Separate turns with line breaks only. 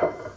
Yes.